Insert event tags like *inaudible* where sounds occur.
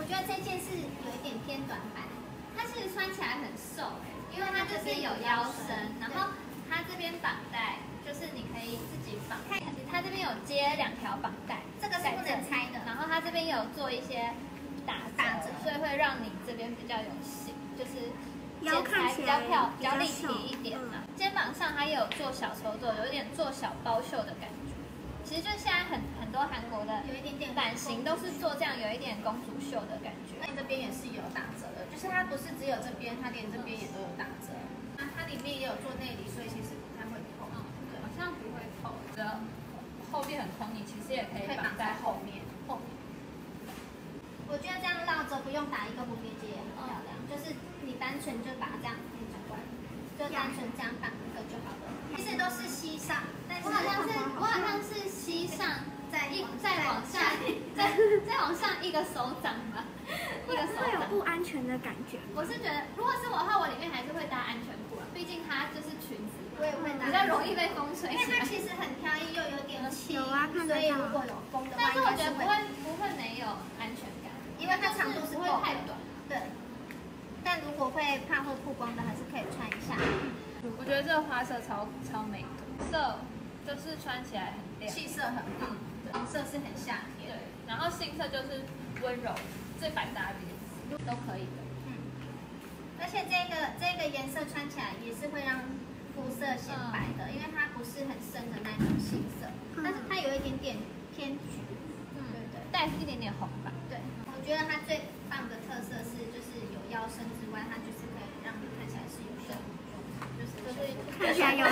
我觉得这件是有一点偏短版，它其实穿起来很瘦哎，因为它这边有腰身，然后它这边绑带就是你可以自己绑，看它这边有接两条绑带，这个是不能拆的。然后它这边有做一些打打折，所以会让你这边比较有型，就是腰看起来比较漂比较立体一点嘛。肩膀上它也有做小抽皱，有一点做小包袖的感觉。其实就多韩国的有一点点版型都是做这样，有一点公主袖的感觉。那这边也是有打折的，就是它不是只有这边，它连这边也都有打折。那它里面也有做内里，所以其实不太会透。对，好像不会透。觉得后面很空，你其实也可以绑绑在后面。后面。我觉得这样绕着不用打一个蝴蝶结也很漂亮，就是你单纯就把它这样一转过来，就单纯这样绑一个就好了。其实都是膝上，但是我好像是我好像是膝上再一再往下，再 *laughs* 再往上一个手掌吧，一个手掌。会有不安全的感觉。我是觉得，如果是我的话，我里面还是会搭安全裤啊，毕竟它就是裙子，我也会拿，比较容易被风吹因为。它其实很飘逸又有点轻，有啊看所以如果有风的话，但是我觉得不会不会没有安全感，因为它长度是不会够的太短。对。但如果会怕会曝光的，还是可以穿一下。我觉得这个花色超超美的，色就是穿起来很亮，气色很好，黄色是很夏天。对，然后杏色就是温柔，最百搭的颜色都可以的。嗯，而且这个这个颜色穿起来也是会让肤色显白的，因为它不是很深的那种杏色，但是它有一点点偏橘。嗯对对带一点点红吧。对，我觉得它最棒的特色是，就是有腰身之外，它就是可以让你看起来是有胸，就是就是看起来有